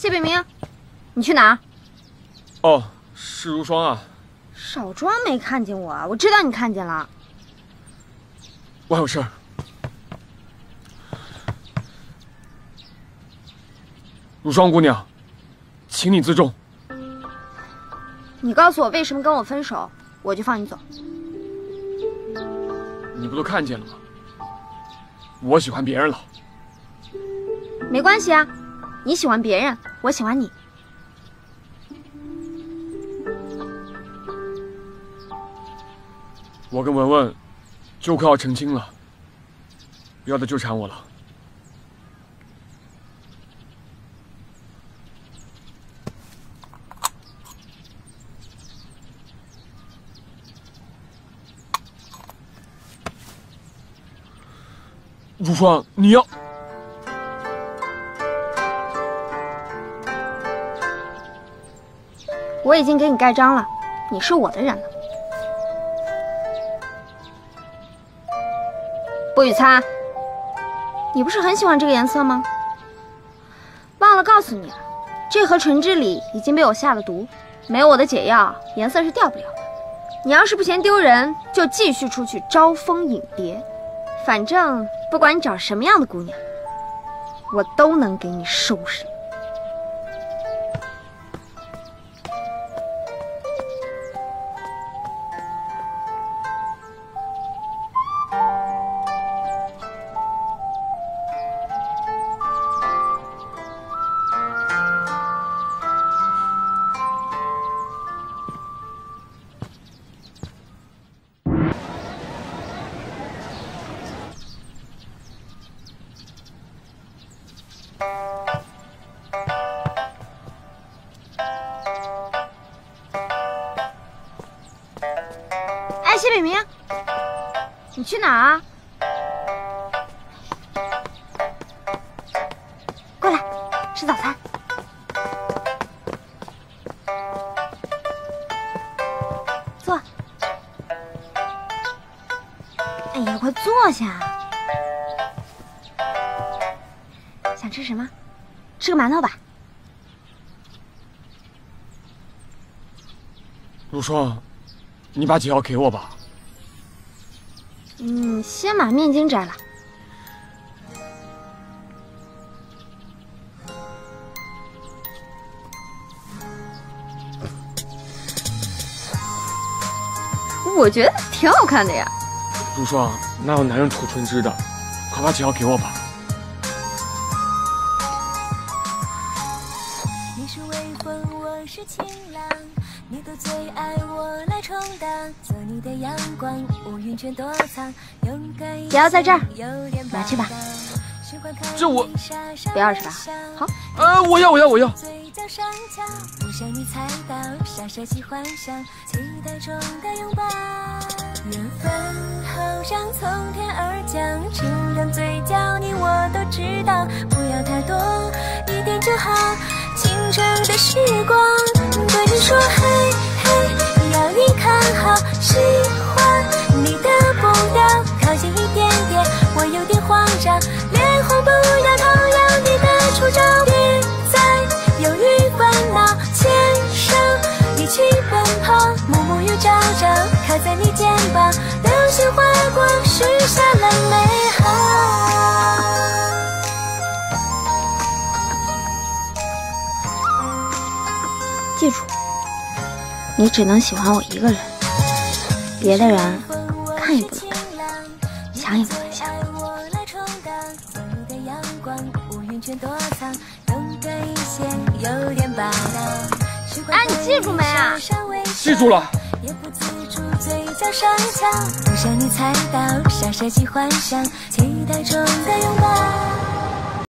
谢北明，你去哪儿？哦，是如霜啊。少装没看见我，我知道你看见了。我还有事儿。如霜姑娘，请你自重。你告诉我为什么跟我分手，我就放你走。你不都看见了吗？我喜欢别人了。没关系啊，你喜欢别人，我喜欢你。我跟文文就快要成亲了，不要再纠缠我了。如霜，你要。我已经给你盖章了，你是我的人了。不雨擦，你不是很喜欢这个颜色吗？忘了告诉你了，这盒纯脂里已经被我下了毒，没有我的解药，颜色是掉不了的。你要是不嫌丢人，就继续出去招蜂引蝶。反正不管你找什么样的姑娘，我都能给你收拾。谢北明，你去哪儿啊？过来吃早餐。坐。哎呀，快坐下。想吃什么？吃个馒头吧。如霜，你把解药给我吧。嗯，先把面巾摘了。我觉得挺好看的呀。如霜，哪有男人涂唇脂的？快把解药给我吧。你的最爱我来充当，做你的阳光，乌云全躲藏，勇敢一些解药在这儿有点拿去吧霸道。喜欢看这我你傻傻不要是吧好呃，我要，我要，我要。嘴角上翘，不想你猜到，傻傻起幻想，期待中的拥抱。缘分好像从天而降，情人嘴角你我都知道，不要太多，一点就好。清澈的时光，说嘿嘿，要你看好，喜欢你的步调，靠近一点点，我有点慌张，脸红不要讨要你的出招，别再犹豫烦恼，牵手一起奔跑，暮暮雨朝朝，靠在你肩膀，流星划过，许下你只能喜欢我一个人，别的人看也不能看，想也不能想。哎，你记住没啊？记住了。